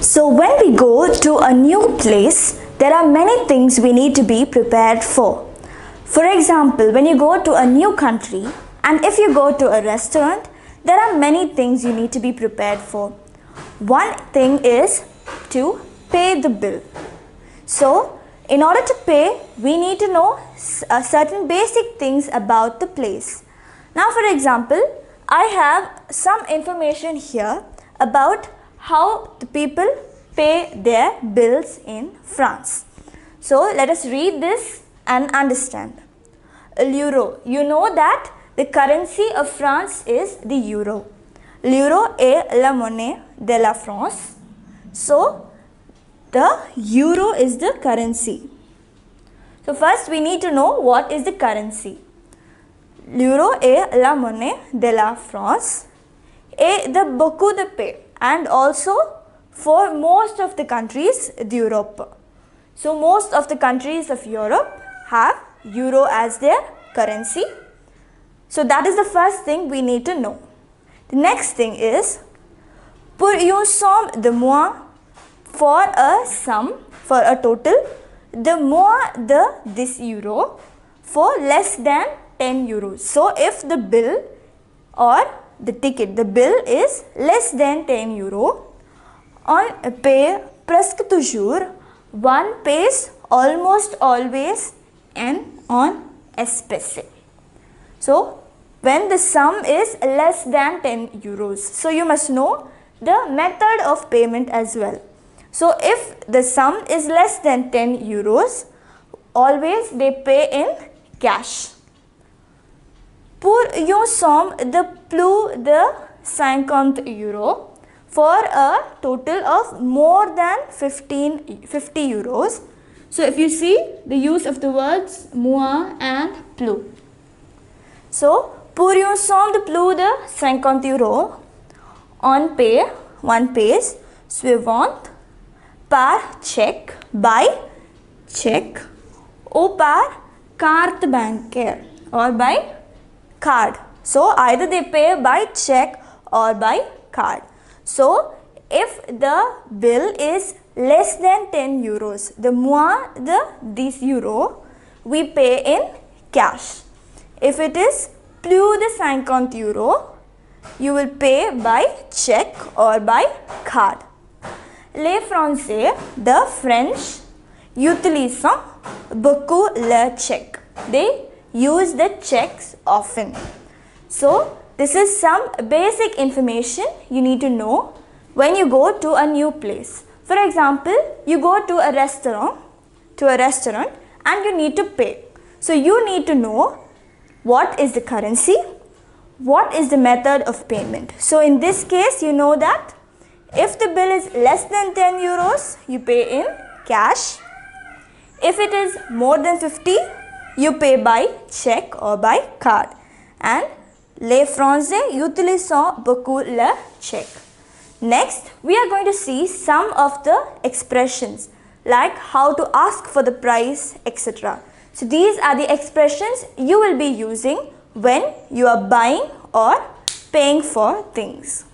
So when we go to a new place, there are many things we need to be prepared for. For example, when you go to a new country and if you go to a restaurant, there are many things you need to be prepared for. One thing is to pay the bill. So, in order to pay, we need to know uh, certain basic things about the place. Now, for example, I have some information here about how the people pay their bills in France. So, let us read this and understand. L'euro. You know that the currency of France is the euro. L'euro est la monnaie de la France. So, the euro is the currency. So first we need to know what is the currency. L'euro est la monnaie de la France et de beaucoup de pays and also for most of the countries d'Europe. So most of the countries of Europe have euro as their currency. So that is the first thing we need to know. The next thing is pour une somme de moins for a sum for a total the more the this euro for less than 10 euros so if the bill or the ticket. The bill is less than 10 euro. On pay presque toujours one pays almost always and on espèces so when the sum is less than 10 euros. So you must know the method of payment as well. So if the sum is less than 10 euros, always they pay in cash. Pour une somme de plus de 50 euros for a total of more than 15, 50 euros. So if you see the use of the words moins and plus. So pour une somme de plus de 50 euros on pay, one pays suivante par check, by check or par carte bancaire or by card. So either they pay by check or by card. So if the bill is less than 10 euros, the more the this euro we pay in cash. If it is plus de 50 euro, you will pay by check or by card. Les Français, the French, utilisent beaucoup le check. They use the checks often. So, this is some basic information you need to know when you go to a new place. For example, you go to a restaurant, to a restaurant and you need to pay. So, you need to know what is the currency, what is the method of payment. So, in this case, you know that if the bill is less than 10 euros, you pay in cash. If it is more than 50, you pay by check or by card. And les Français utilisent beaucoup le check. Next, we are going to see some of the expressions like how to ask for the price, etc. So these are the expressions you will be using when you are buying or paying for things.